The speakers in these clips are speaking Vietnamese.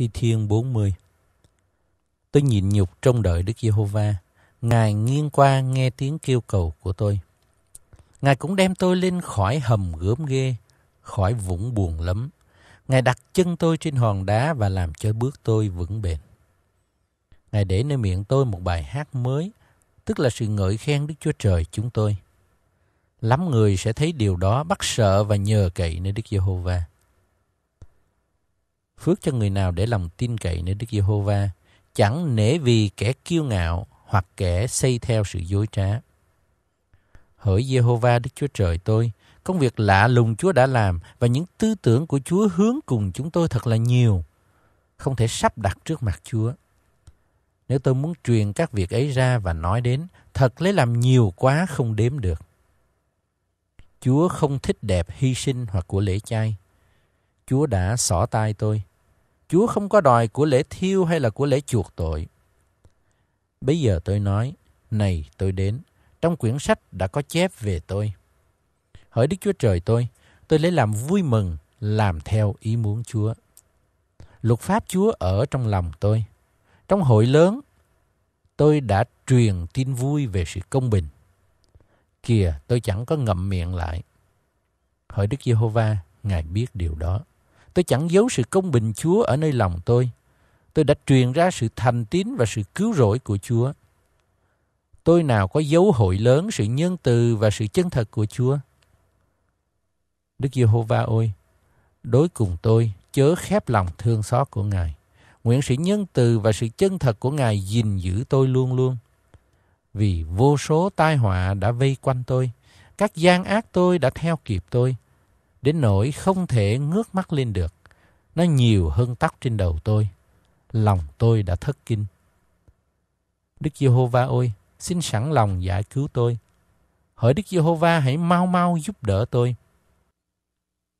Thi Thiên 40 Tôi nhịn nhục trong đợi Đức Giê-hô-va. Ngài nghiêng qua nghe tiếng kêu cầu của tôi. Ngài cũng đem tôi lên khỏi hầm gớm ghê, khỏi vũng buồn lắm. Ngài đặt chân tôi trên hòn đá và làm cho bước tôi vững bền. Ngài để nơi miệng tôi một bài hát mới, tức là sự ngợi khen Đức Chúa Trời chúng tôi. Lắm người sẽ thấy điều đó bắt sợ và nhờ cậy nơi Đức Giê-hô-va. Phước cho người nào để lòng tin cậy nơi Đức Giê-hô-va, chẳng nể vì kẻ kiêu ngạo hoặc kẻ xây theo sự dối trá. Hỡi Giê-hô-va Đức Chúa Trời tôi, công việc lạ lùng Chúa đã làm và những tư tưởng của Chúa hướng cùng chúng tôi thật là nhiều, không thể sắp đặt trước mặt Chúa. Nếu tôi muốn truyền các việc ấy ra và nói đến, thật lấy làm nhiều quá không đếm được. Chúa không thích đẹp hy sinh hoặc của lễ chay. Chúa đã xỏ tay tôi. Chúa không có đòi của lễ thiêu hay là của lễ chuộc tội. Bây giờ tôi nói, này tôi đến, trong quyển sách đã có chép về tôi. Hỡi Đức Chúa Trời tôi, tôi lấy làm vui mừng, làm theo ý muốn Chúa. Luật pháp Chúa ở trong lòng tôi. Trong hội lớn, tôi đã truyền tin vui về sự công bình. Kìa, tôi chẳng có ngậm miệng lại. Hỡi Đức Giê-hô-va, Ngài biết điều đó. Tôi chẳng giấu sự công bình Chúa ở nơi lòng tôi. Tôi đã truyền ra sự thành tín và sự cứu rỗi của Chúa. Tôi nào có dấu hội lớn sự nhân từ và sự chân thật của Chúa. Đức Giê-hô-va ơi, đối cùng tôi chớ khép lòng thương xót của Ngài. Nguyện sự nhân từ và sự chân thật của Ngài gìn giữ tôi luôn luôn. Vì vô số tai họa đã vây quanh tôi, các gian ác tôi đã theo kịp tôi, đến nỗi không thể ngước mắt lên được. Nó nhiều hơn tóc trên đầu tôi. Lòng tôi đã thất kinh. Đức Giê-hô-va ơi, xin sẵn lòng giải cứu tôi. Hỡi Đức Giê-hô-va hãy mau mau giúp đỡ tôi.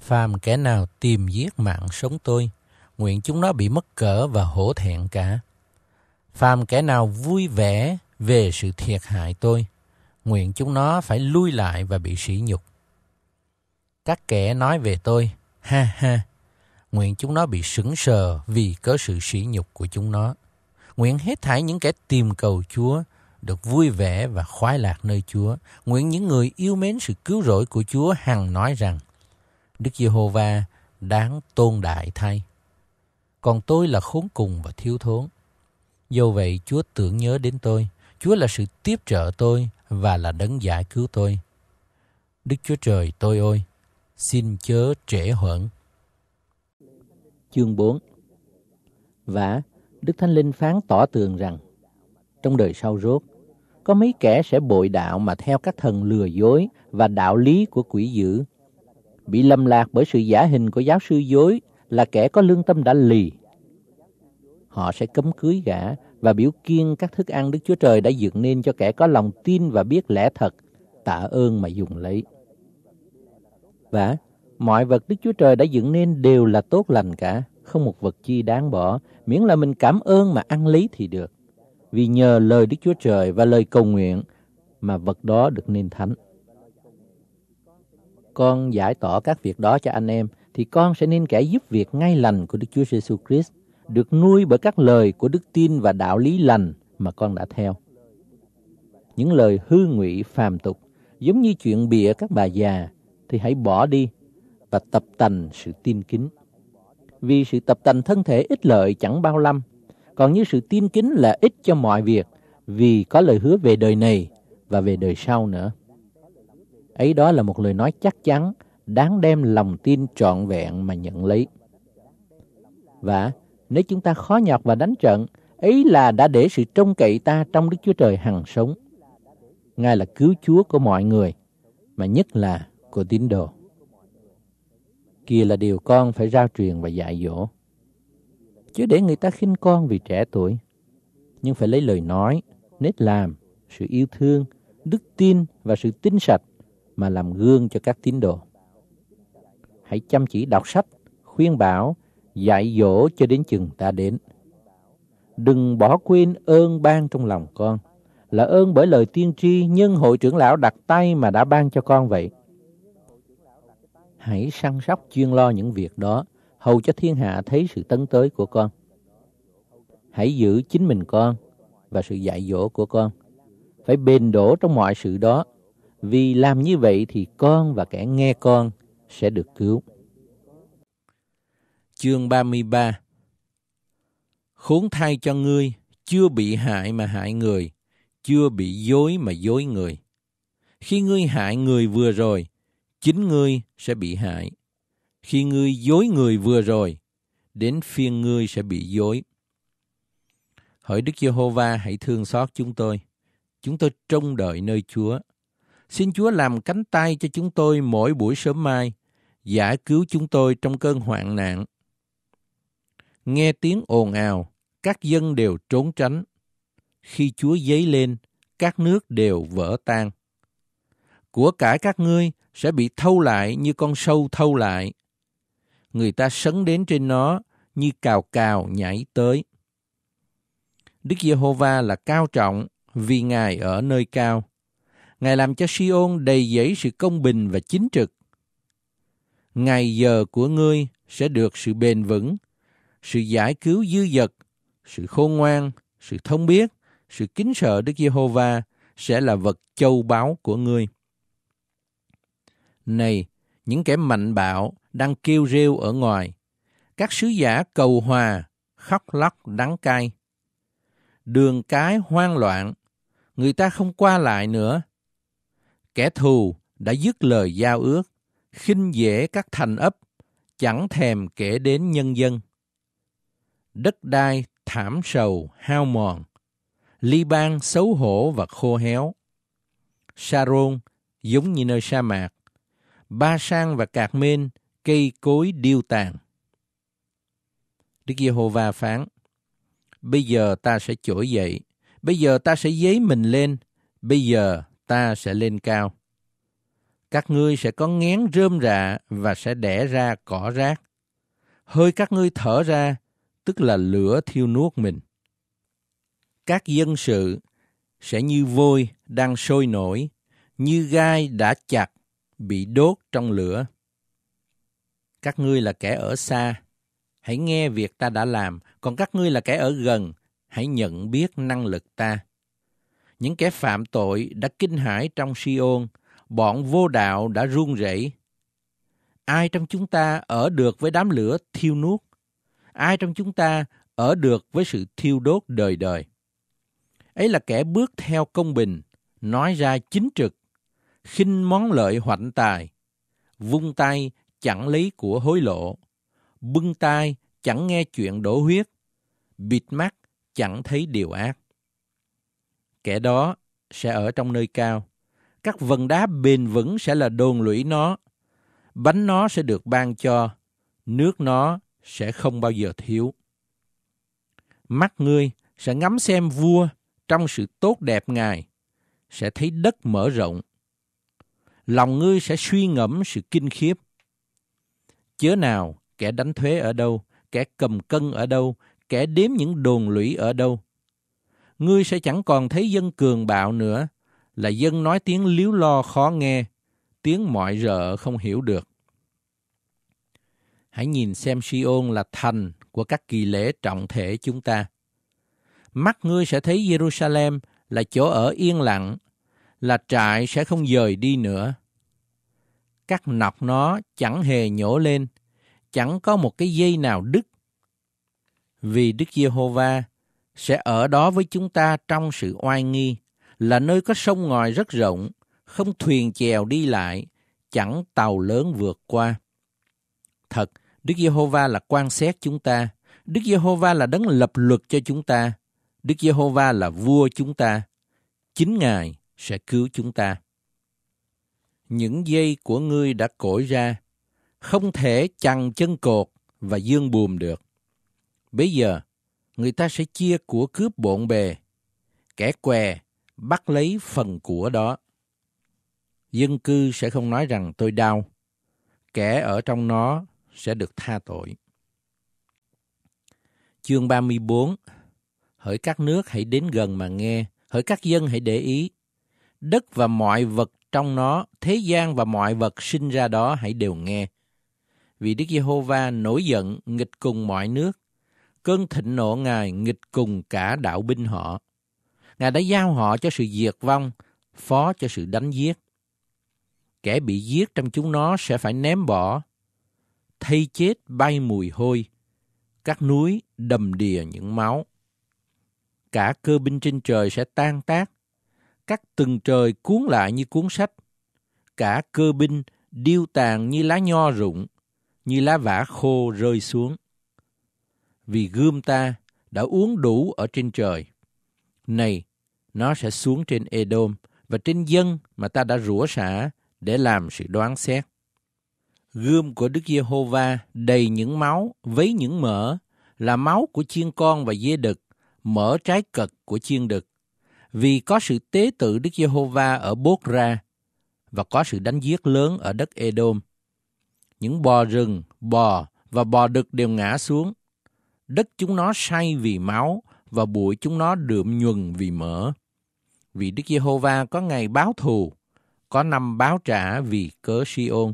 Phàm kẻ nào tìm giết mạng sống tôi, nguyện chúng nó bị mất cỡ và hổ thẹn cả. Phàm kẻ nào vui vẻ về sự thiệt hại tôi, nguyện chúng nó phải lui lại và bị sỉ nhục. Các kẻ nói về tôi, ha ha, nguyện chúng nó bị sững sờ vì có sự sỉ nhục của chúng nó. Nguyện hết thảy những kẻ tìm cầu Chúa được vui vẻ và khoái lạc nơi Chúa. Nguyện những người yêu mến sự cứu rỗi của Chúa hằng nói rằng, Đức Giê-hô-va đáng tôn đại thay. Còn tôi là khốn cùng và thiếu thốn. Do vậy Chúa tưởng nhớ đến tôi. Chúa là sự tiếp trợ tôi và là đấng giải cứu tôi. Đức Chúa Trời tôi ơi, xin chớ trễ hoãn Chương 4 Và Đức Thánh Linh phán tỏ tường rằng, trong đời sau rốt, có mấy kẻ sẽ bội đạo mà theo các thần lừa dối và đạo lý của quỷ dữ, bị lầm lạc bởi sự giả hình của giáo sư dối là kẻ có lương tâm đã lì. Họ sẽ cấm cưới gã và biểu kiên các thức ăn Đức Chúa Trời đã dựng nên cho kẻ có lòng tin và biết lẽ thật, tạ ơn mà dùng lấy. Và mọi vật Đức Chúa Trời đã dựng nên đều là tốt lành cả, không một vật chi đáng bỏ, miễn là mình cảm ơn mà ăn lấy thì được. Vì nhờ lời Đức Chúa Trời và lời cầu nguyện mà vật đó được nên thánh. Con giải tỏ các việc đó cho anh em, thì con sẽ nên kẻ giúp việc ngay lành của Đức Chúa Giêsu Christ, được nuôi bởi các lời của đức tin và đạo lý lành mà con đã theo. Những lời hư ngụy phàm tục, giống như chuyện bịa các bà già, thì hãy bỏ đi và tập tành sự tin kính. Vì sự tập tành thân thể ích lợi chẳng bao lâm, còn như sự tin kính là ích cho mọi việc, vì có lời hứa về đời này và về đời sau nữa. Ấy đó là một lời nói chắc chắn, đáng đem lòng tin trọn vẹn mà nhận lấy. Và nếu chúng ta khó nhọc và đánh trận, ấy là đã để sự trông cậy ta trong Đức Chúa Trời hằng sống. Ngài là cứu Chúa của mọi người, mà nhất là của tín đồ. Kia là điều con phải rao truyền và dạy dỗ. Chứ để người ta khinh con vì trẻ tuổi, nhưng phải lấy lời nói, nết làm, sự yêu thương, đức tin và sự tinh sạch mà làm gương cho các tín đồ. Hãy chăm chỉ đọc sách, khuyên bảo, dạy dỗ cho đến chừng ta đến. Đừng bỏ quên ơn ban trong lòng con, là ơn bởi lời tiên tri nhân hội trưởng lão đặt tay mà đã ban cho con vậy. Hãy săn sóc chuyên lo những việc đó, hầu cho thiên hạ thấy sự tấn tới của con. hãy giữ chính mình con và sự dạy dỗ của con. Phải bền đổ trong mọi sự đó, vì làm như vậy thì con và kẻ nghe con sẽ được cứu. Chương 33 Khốn thay cho ngươi, chưa bị hại mà hại người, chưa bị dối mà dối người. Khi ngươi hại người vừa rồi, chính ngươi sẽ bị hại. Khi ngươi dối người vừa rồi, đến phiên ngươi sẽ bị dối. Hỡi Đức Giê-hô-va hãy thương xót chúng tôi. Chúng tôi trông đợi nơi Chúa. Xin Chúa làm cánh tay cho chúng tôi mỗi buổi sớm mai, giải cứu chúng tôi trong cơn hoạn nạn. Nghe tiếng ồn ào, các dân đều trốn tránh. Khi Chúa dấy lên, các nước đều vỡ tan. Của cải các ngươi sẽ bị thâu lại như con sâu thâu lại. Người ta sấn đến trên nó như cào cào nhảy tới. Đức Giê-hô-va là cao trọng vì Ngài ở nơi cao. Ngài làm cho Siôn đầy dẫy sự công bình và chính trực. Ngày giờ của ngươi sẽ được sự bền vững, sự giải cứu dư dật, sự khôn ngoan, sự thông biết, sự kính sợ Đức Giê-hô-va sẽ là vật châu báu của ngươi. Này, những kẻ mạnh bạo đang kêu rêu ở ngoài, các sứ giả cầu hòa, khóc lóc đắng cay. Đường cái hoang loạn, người ta không qua lại nữa. Kẻ thù đã dứt lời giao ước, khinh dễ các thành ấp, chẳng thèm kể đến nhân dân. Đất đai thảm sầu, hao mòn, Liban xấu hổ và khô héo. Sharon giống như nơi sa mạc, Ba Sang và Cạc Mên cây cối điêu tàn. Đức Giê-hô-va phán, Bây giờ ta sẽ trỗi dậy, bây giờ ta sẽ dấy mình lên, bây giờ ta sẽ lên cao. Các ngươi sẽ có ngén rơm rạ và sẽ đẻ ra cỏ rác. Hơi các ngươi thở ra, tức là lửa thiêu nuốt mình. Các dân sự sẽ như vôi đang sôi nổi, như gai đã chặt, bị đốt trong lửa. Các ngươi là kẻ ở xa, hãy nghe việc ta đã làm, còn các ngươi là kẻ ở gần, hãy nhận biết năng lực ta. Những kẻ phạm tội đã kinh hãi trong Siôn, bọn vô đạo đã run rẩy. Ai trong chúng ta ở được với đám lửa thiêu nuốt? Ai trong chúng ta ở được với sự thiêu đốt đời đời? Ấy là kẻ bước theo công bình, nói ra chính trực, khinh món lợi hoạnh tài, vung tay chẳng lấy của hối lộ, bưng tay chẳng nghe chuyện đổ huyết, bịt mắt chẳng thấy điều ác. Kẻ đó sẽ ở trong nơi cao. Các vần đá bền vững sẽ là đồn lũy nó. Bánh nó sẽ được ban cho. Nước nó sẽ không bao giờ thiếu. Mắt ngươi sẽ ngắm xem vua trong sự tốt đẹp Ngài, sẽ thấy đất mở rộng. Lòng ngươi sẽ suy ngẫm sự kinh khiếp. Chớ nào kẻ đánh thuế ở đâu, kẻ cầm cân ở đâu, kẻ đếm những đồn lũy ở đâu. Ngươi sẽ chẳng còn thấy dân cường bạo nữa, là dân nói tiếng liếu lo khó nghe, tiếng mọi rợ không hiểu được. Hãy nhìn xem Siôn là thành của các kỳ lễ trọng thể chúng ta. Mắt ngươi sẽ thấy Jerusalem là chỗ ở yên lặng, là trại sẽ không dời đi nữa. Các nọc nó chẳng hề nhổ lên, chẳng có một cái dây nào đứt. Vì Đức Giê-hô-va sẽ ở đó với chúng ta trong sự oai nghi, là nơi có sông ngòi rất rộng, không thuyền chèo đi lại, chẳng tàu lớn vượt qua. Thật, Đức Giê-hô-va là quan xét chúng ta, Đức Giê-hô-va là đấng lập luật cho chúng ta, Đức Giê-hô-va là vua chúng ta. Chính Ngài sẽ cứu chúng ta. Những dây của ngươi đã cổi ra, không thể chằng chân cột và dương buồm được. Bây giờ, người ta sẽ chia của cướp bộn bề. Kẻ què bắt lấy phần của đó. Dân cư sẽ không nói rằng tôi đau. Kẻ ở trong nó sẽ được tha tội. Chương 34 Hỡi các nước hãy đến gần mà nghe, hỡi các dân hãy để ý. Đất và mọi vật trong nó, thế gian và mọi vật sinh ra đó hãy đều nghe. Vì Đức Giê-hô-va nổi giận nghịch cùng mọi nước, cơn thịnh nộ Ngài nghịch cùng cả đạo binh họ. Ngài đã giao họ cho sự diệt vong, phó cho sự đánh giết. Kẻ bị giết trong chúng nó sẽ phải ném bỏ, thay chết bay mùi hôi, các núi đầm đìa những máu. Cả cơ binh trên trời sẽ tan tác, các từng trời cuốn lại như cuốn sách. Cả cơ binh điêu tàn như lá nho rụng, như lá vả khô rơi xuống. Vì gươm ta đã uống đủ ở trên trời. Này, nó sẽ xuống trên Edom và trên dân mà ta đã rủa xả để làm sự đoán xét. Gươm của Đức Giê-hô-va đầy những máu, với những mỡ, là máu của chiên con và dê đực, mỡ trái cật của chiên đực. Vì có sự tế tự Đức Giê-hô-va ở Bốt Ra, và có sự đánh giết lớn ở đất Edom. Những bò rừng, bò và bò đực đều ngã xuống. Đất chúng nó say vì máu và bụi chúng nó đượm nhuần vì mỡ. Vì Đức Giê-hô-va có ngày báo thù, có năm báo trả vì cớ Si-ôn.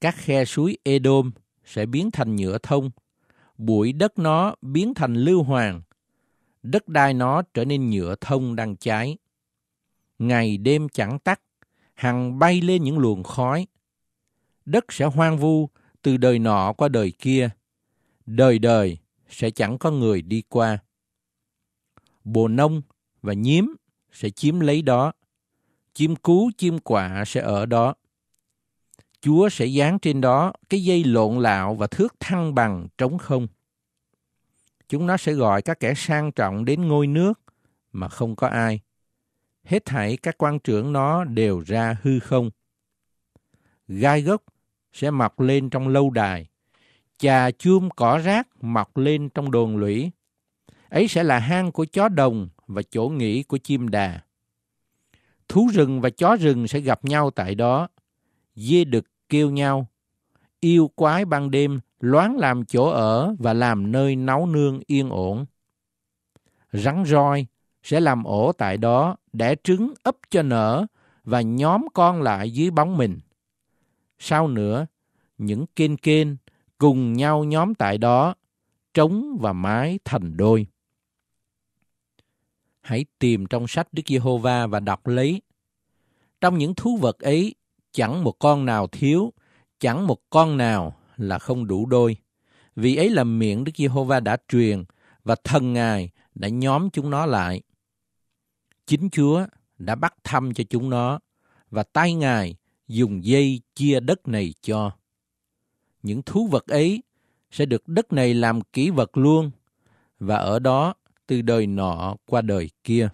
Các khe suối Edom sẽ biến thành nhựa thông, bụi đất nó biến thành lưu hoàng, đất đai nó trở nên nhựa thông đang cháy. Ngày đêm chẳng tắt, hằng bay lên những luồng khói. Đất sẽ hoang vu từ đời nọ qua đời kia, đời đời sẽ chẳng có người đi qua. Bồ nông và nhiếm sẽ chiếm lấy đó. Chim cú, chim quạ sẽ ở đó. Chúa sẽ dán trên đó cái dây lộn lạo và thước thăng bằng trống không. Chúng nó sẽ gọi các kẻ sang trọng đến ngôi nước mà không có ai hết thảy các quan trưởng nó đều ra hư không. Gai gốc sẽ mọc lên trong lâu đài, chà chuông cỏ rác mọc lên trong đồn lũy. Ấy sẽ là hang của chó đồng và chỗ nghỉ của chim đà. Thú rừng và chó rừng sẽ gặp nhau tại đó. Dê đực kêu nhau. Yêu quái ban đêm loáng làm chỗ ở và làm nơi nấu nương yên ổn. Rắn roi sẽ làm ổ tại đó, đẻ trứng ấp cho nở và nhóm con lại dưới bóng mình. Sau nữa, những kên kên cùng nhau nhóm tại đó, trống và mái thành đôi. Hãy tìm trong sách Đức Giê-hô-va và đọc lấy. Trong những thú vật ấy, chẳng một con nào thiếu, chẳng một con nào là không đủ đôi. Vì ấy là miệng Đức Giê-hô-va đã truyền và thần Ngài đã nhóm chúng nó lại. Chính Chúa đã bắt thăm cho chúng nó và tay Ngài dùng dây chia đất này cho. Những thú vật ấy sẽ được đất này làm kỹ vật luôn và ở đó từ đời nọ qua đời kia.